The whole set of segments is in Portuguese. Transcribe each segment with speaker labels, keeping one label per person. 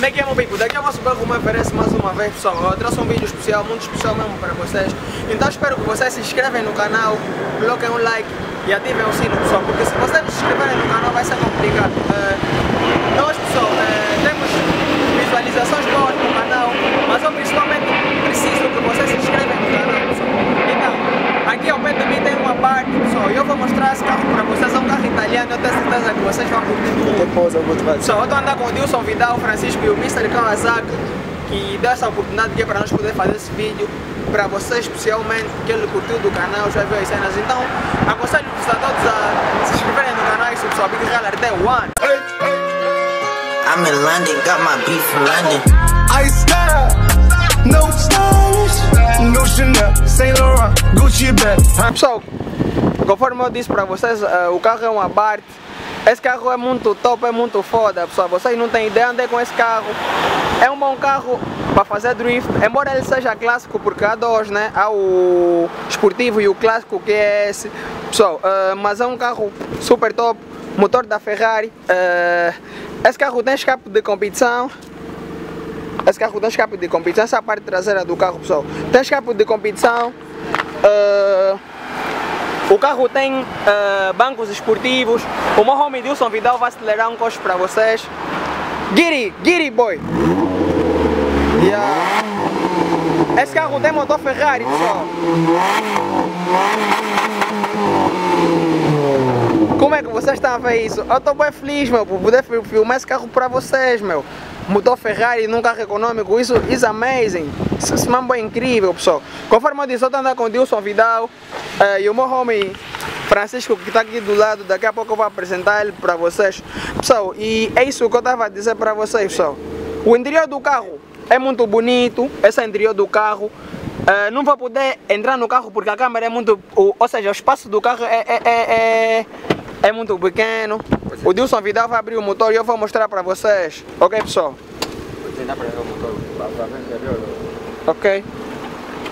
Speaker 1: Como é que é, meu people? Daqui a vosso banco me aparece mais uma vez, pessoal. Eu trouxe um vídeo especial, muito especial mesmo para vocês. Então espero que vocês se inscrevem no canal, coloquem um like e ativem o sino, pessoal. Porque se vocês não se inscreverem no canal vai ser complicado. Uh, nós, pessoal, uh, temos visualizações boas no canal, mas eu principalmente preciso que vocês se inscrevam no canal, pessoal. Então, aqui ao pé de mim tem uma parte, pessoal, e eu vou mostrar esse carro para vocês. É um carro italiano, eu tenho certeza que vocês vão curtir muito.
Speaker 2: Depois eu vou te fazer.
Speaker 1: Pessoal, eu estou andando com o Dilson Vidal, o Francisco e o Mr. Kawasaki, que deu essa oportunidade aqui para nós poder fazer esse vídeo para vocês, especialmente que ele curtiu do canal, já viu as cenas. Então, aconselho-vos a todos a se inscreverem no canal e se pessoal, Big Real RT One.
Speaker 3: I'm in London, got my beef from London.
Speaker 4: Ice style, no stylish, no Chanel, Saint Laurent, Gucci bag.
Speaker 1: Pessoal, conforme eu disse para vocês, uh, o carro é um Abarth. Esse carro é muito top, é muito foda, pessoal. Vocês não têm ideia andei com esse carro. É um bom carro para fazer drift, embora ele seja clássico, porque há dois, né? Há o esportivo e o clássico que é esse. Pessoal, uh, mas é um carro super top, motor da Ferrari. Uh, esse carro tem escape de competição. Esse carro tem escape de competição. Essa é a parte traseira do carro, pessoal. Tem escape de competição. Uh, o carro tem uh, bancos esportivos. O meu homem Dilson Vidal vai acelerar um coche para vocês. Giri, Giri boy. Yeah. Esse carro tem motor Ferrari, pessoal. Como é que vocês estão a ver isso? Eu estou bem feliz, meu, por poder filmar esse carro para vocês, meu. Motor Ferrari num carro econômico, isso is amazing. Isso, é incrível, pessoal. Conforme eu disse, eu estou andando com o Dilson Vidal uh, e o meu homem Francisco que está aqui do lado, daqui a pouco eu vou apresentar ele para vocês. Pessoal, e é isso que eu estava a dizer para vocês, pessoal. O interior do carro é muito bonito, esse é interior do carro. Uh, não vou poder entrar no carro porque a câmera é muito. Ou, ou seja, o espaço do carro é, é, é, é é muito pequeno. O Dilson Vidal vai abrir o motor e eu vou mostrar para vocês. Ok, pessoal?
Speaker 2: Vou tentar para o motor.
Speaker 1: Ok.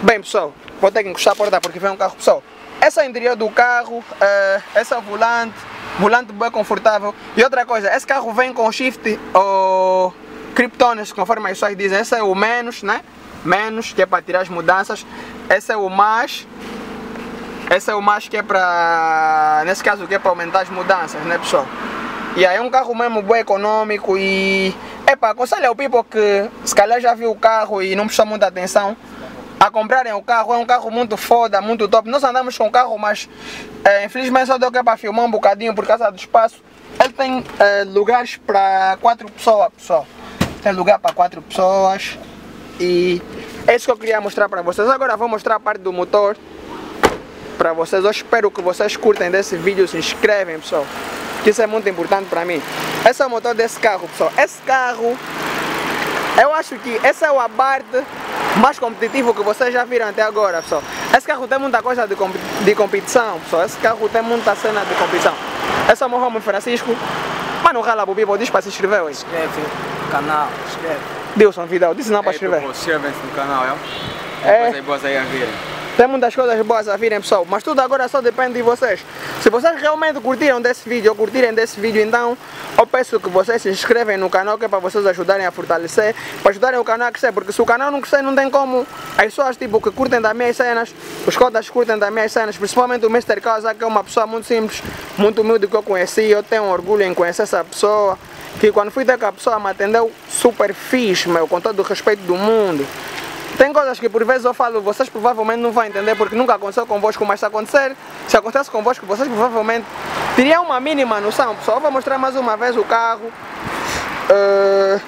Speaker 1: Bem, pessoal, vou ter que encostar a porta porque vem um carro. Pessoal, esse o interior do carro, uh, esse o volante, volante bem confortável. E outra coisa, esse carro vem com shift ou Kryptones, conforme as pessoas dizem. Esse é o menos, né? Menos, que é para tirar as mudanças. Esse é o mais, esse é o mais que é para, nesse caso que é para aumentar as mudanças, né pessoal? E aí é um carro mesmo bem econômico e... Epa, aconselho ao people que se calhar já viu o carro e não prestou muita atenção a comprarem o carro, é um carro muito foda, muito top. Nós andamos com o carro, mas é, infelizmente só deu que é para filmar um bocadinho por causa do espaço. Ele tem é, lugares para quatro pessoas, pessoal. Tem lugar para quatro pessoas e é isso que eu queria mostrar para vocês. Agora vou mostrar a parte do motor para vocês. Eu espero que vocês curtem desse vídeo, se inscrevem, pessoal. Que isso é muito importante para mim. Esse é o motor desse carro, pessoal. Esse carro, eu acho que esse é o Abarth mais competitivo que vocês já viram até agora, pessoal. Esse carro tem muita coisa de, comp de competição, pessoal. Esse carro tem muita cena de competição. É o meu nome, Francisco. Mano, rala, Bobi, diz para se inscrever,
Speaker 2: hein? Inscreve no canal, inscreve.
Speaker 1: Dilson Vidal, disse não para inscrever.
Speaker 2: Inscreve-se no canal, é?
Speaker 1: É.
Speaker 2: Depois aí, boas aí a.
Speaker 1: Tem muitas coisas boas a virem pessoal, mas tudo agora só depende de vocês. Se vocês realmente curtiram desse vídeo ou curtirem desse vídeo, então eu peço que vocês se inscrevem no canal que é para vocês ajudarem a fortalecer, para ajudarem o canal a crescer, porque se o canal não crescer não tem como. As pessoas tipo, que curtem das minhas cenas, os cotas curtem das minhas cenas, principalmente o Mr. Causa, que é uma pessoa muito simples, muito humilde que eu conheci, eu tenho orgulho em conhecer essa pessoa, que quando fui ter com a pessoa me atendeu super fixe, meu, com todo o respeito do mundo. Tem coisas que por vezes eu falo, vocês provavelmente não vão entender porque nunca aconteceu convosco, mas se acontecer, se acontece convosco, vocês provavelmente teriam uma mínima noção. Pessoal, vou mostrar mais uma vez o carro. Uh,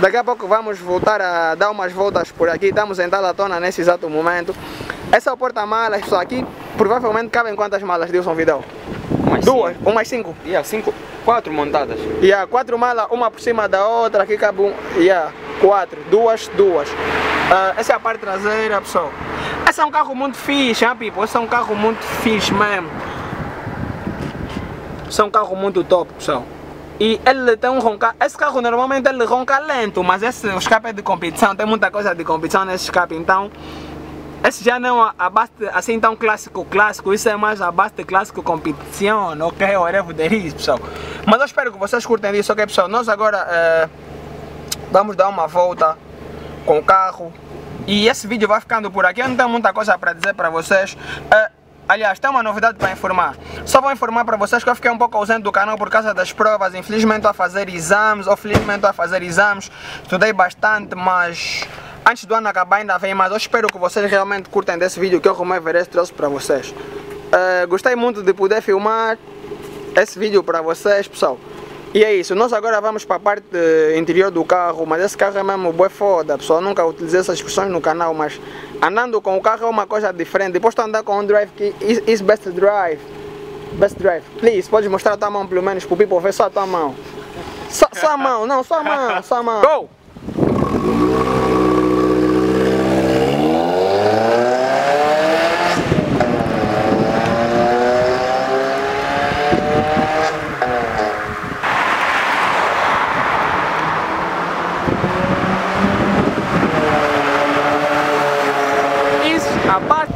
Speaker 1: daqui a pouco vamos voltar a dar umas voltas por aqui. Estamos em Talatona nesse exato momento. Esse é o porta-malas, pessoal. Aqui provavelmente cabem quantas malas, Dilson Vidal?
Speaker 2: Umas
Speaker 1: Duas,
Speaker 2: cinco.
Speaker 1: umas cinco.
Speaker 2: Yeah, cinco, quatro montadas.
Speaker 1: E yeah, quatro malas, uma por cima da outra. Aqui cabe um. Yeah, quatro, duas, duas. Uh, essa é a parte traseira, pessoal. Esse é um carro muito fixe, hein, people? Esse é um carro muito fixe mesmo. Esse é um carro muito top, pessoal. E ele tem um roncar. Esse carro normalmente ele ronca lento, mas esse o escape é de competição, tem muita coisa de competição nesse escape, então. Esse já não é a base assim tão clássico, clássico, isso é mais a base clássico competição, ok? Whatever there is, pessoal. Mas eu espero que vocês curtem isso, ok, pessoal? Nós agora. Uh, vamos dar uma volta com o carro. E esse vídeo vai ficando por aqui. Eu não tenho muita coisa para dizer para vocês. É, aliás, tem uma novidade para informar. Só vou informar para vocês que eu fiquei um pouco ausente do canal por causa das provas. Infelizmente a fazer exames, ou felizmente a fazer exames. Estudei bastante, mas antes do ano acabar ainda vem mais. Eu espero que vocês realmente curtem desse vídeo que eu, como Everest, trouxe para vocês. É, gostei muito de poder filmar esse vídeo para vocês, pessoal. E é isso, nós agora vamos para a parte interior do carro, mas esse carro é mesmo boa foda, pessoal. Nunca utilizei essas expressões no canal, mas andando com o carro é uma coisa diferente. Depois de andar com um drive que is, best drive. Best drive. Please, pode mostrar a tua mão pelo menos para o people ver só a tua mão. Só, só a mão, não, só a mão, só a mão. Go! Isso, a parte.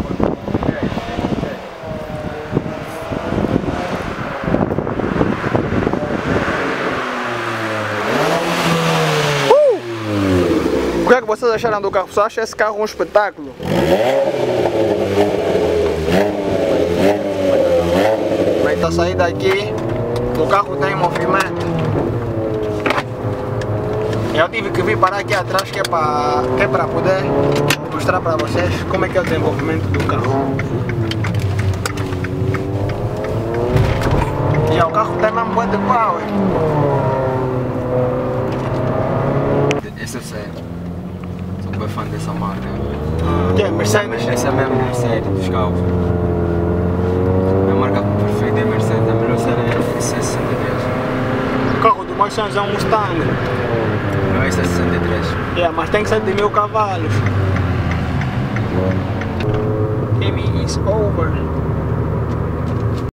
Speaker 1: Uh! O que é que vocês acharam do carro? Você acha esse carro um espetáculo? Vai estar saindo daqui, o carro está em movimento. Eu tive que vir parar aqui atrás que é para é para poder mostrar para vocês como é que é o desenvolvimento do carro. E o carro tem mesmo muito power.
Speaker 2: Esse eu sei. Sou bem fã dessa marca.
Speaker 1: Que é Mercedes?
Speaker 2: Essa é mesmo Mercedes dos carros. A marca perfeita é Mercedes, a melhor série é C63.
Speaker 1: O carro do Max é um Mustang.
Speaker 2: Não, esse é 63.
Speaker 1: Yeah, mas tem 7 mil cavalos. Game is over.